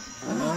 Oh.